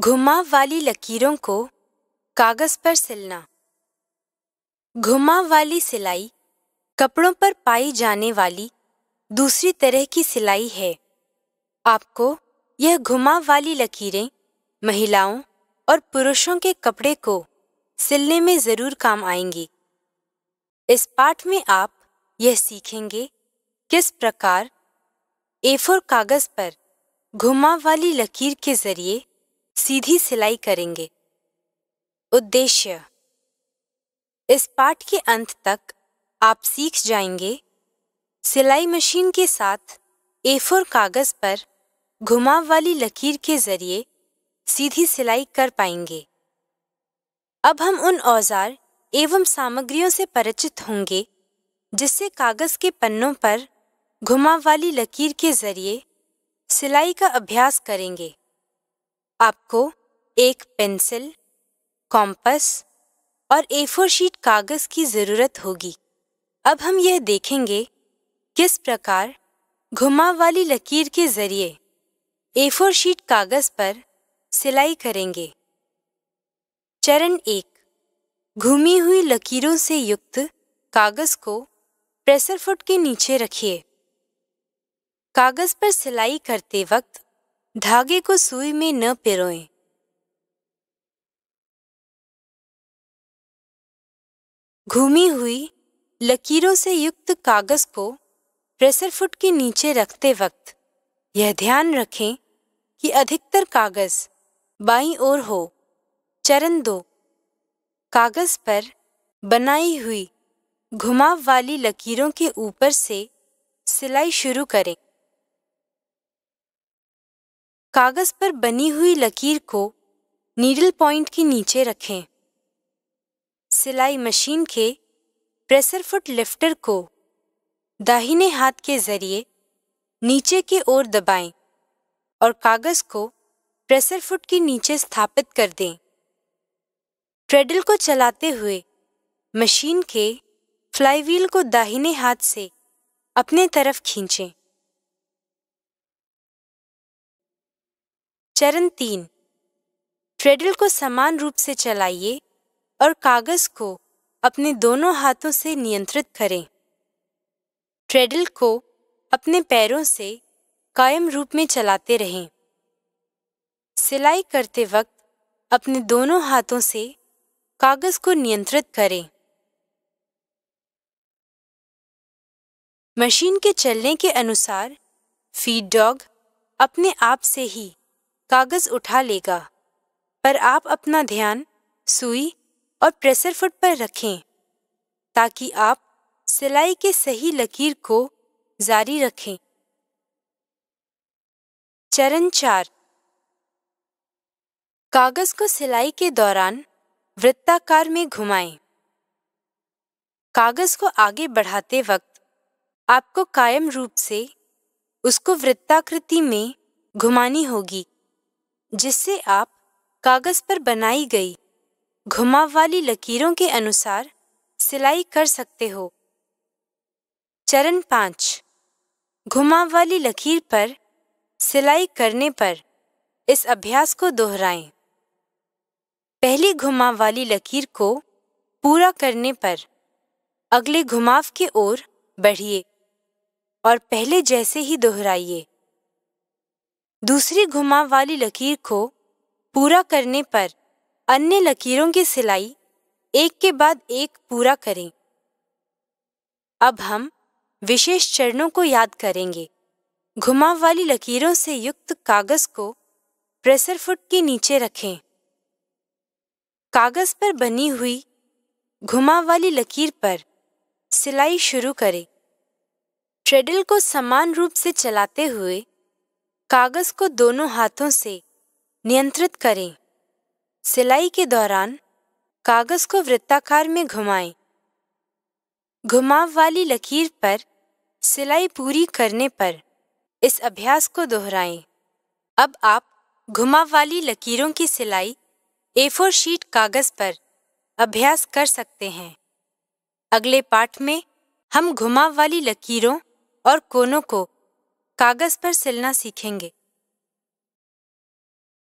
घुमाव वाली लकीरों को कागज़ पर सिलना। घुमाव वाली सिलाई कपड़ों पर पाई जाने वाली दूसरी तरह की सिलाई है। आपको यह घुमाव वाली लकीरें महिलाओं और पुरुषों के कपड़े को सिलने में ज़रूर काम आएँगी। इस पाठ में आप यह सीखेंगे किस प्रकार ए फोर कागज़ पर घुमाव वाली लकीर के ज़रिए सीधी सिलाई करेंगे। उद्देश्य। इस पाठ के अंत तक आप सीख जाएँगे, सिलाई मशीन के साथ ए फोर कागज़ पर घुमाव वाली लकीर के ज़रिए सीधी सिलाई कर पाएँगे। अब हम उन औज़ार एवं सामग्रियों से परिचित होंगे, जिससे कागज़ के पन्नों पर घुमाव वाली लकीर के ज़रिए सिलाई का अभ्यास करेंगे। आपको एक पेंसिल, कॉम्पस और ए फोर शीट कागज़ की ज़रूरत होगी। अब हम यह देखेंगे किस प्रकार घुमाव वाली लकीर के ज़रिए ए फोर शीट कागज़ पर सिलाई करेंगे। चरण एक, घूमी हुई लकीरों से युक्त कागज़ को प्रेशर फुट के नीचे रखिए। कागज़ पर सिलाई करते वक्त धागे को सुई में न पिरोएँ। घूमी हुई लकीरों से युक्त कागज़ को प्रेशर फुट के नीचे रखते वक्त यह ध्यान रखें कि अधिकतर कागज़ बाईं ओर हो, चरण दो कागज़ पर बनाई हुई घुमाव वाली लकीरों के ऊपर से सिलाई शुरू करें कागज़ पर बनी हुई लकीर को नीडल पॉइंट के नीचे रखें। सिलाई मशीन के प्रेशर फुट लिफ्टर को दाहिने हाथ के ज़रिए नीचे की ओर दबाएँ और कागज़ को प्रेशर फुट के नीचे स्थापित कर दें। ट्रेडल को चलाते हुए मशीन के फ्लाईव्हील को दाहिने हाथ से अपने तरफ़ खींचें। चरण तीन। ट्रेडल को समान रूप से चलाइए और कागज़ को अपने दोनों हाथों से नियंत्रित करें। ट्रेडल को अपने पैरों से कायम रूप में चलाते रहें। सिलाई करते वक्त अपने दोनों हाथों से कागज़ को नियंत्रित करें। मशीन के चलने के अनुसार फ़ीड डॉग अपने आप से ही कागज़ उठा लेगा। पर आप अपना ध्यान, सुई और प्रेशर फुट पर रखें, ताकि आप सिलाई के सही लकीर को जारी रखें। चरण चार। कागज़ को सिलाई के दौरान वृत्ताकार में घुमाएँ। कागज़ को आगे बढ़ाते वक्त आपको कायम रूप से उसको वृत्ताकृति में घुमानी होगी। जिससे आप कागज़ पर बनाई गई घुमाव वाली लकीरों के अनुसार सिलाई कर सकते हो। चरण पाँच। घुमाव वाली लकीर पर सिलाई करने पर इस अभ्यास को दोहराएँ। पहली घुमाव वाली लकीर को पूरा करने पर अगले घुमाव की ओर बढ़िए और पहले जैसे ही दोहराइए। दूसरी घुमाव वाली लकीर को पूरा करने पर अन्य लकीरों की सिलाई एक के बाद एक पूरा करें। अब हम विशेष चरणों को याद करेंगे। घुमाव वाली लकीरों से युक्त कागज़ को प्रेशर फुट के नीचे रखें। कागज़ पर बनी हुई घुमाव वाली लकीर पर सिलाई शुरू करें। ट्रेडल को समान रूप से चलाते हुए कागज़ को दोनों हाथों से नियंत्रित करें। सिलाई के दौरान कागज़ को वृत्ताकार में घुमाएँ। घुमाव वाली लकीर पर सिलाई पूरी करने पर इस अभ्यास को दोहराएँ। अब आप घुमाव वाली लकीरों की सिलाई ए फोर शीट कागज़ पर अभ्यास कर सकते हैं। अगले पाठ में हम घुमाव वाली लकीरों और कोनों को कागज़ पर सिलना सीखेंगे।